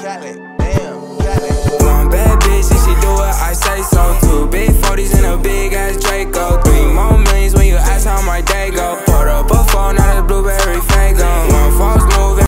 Cali, damn.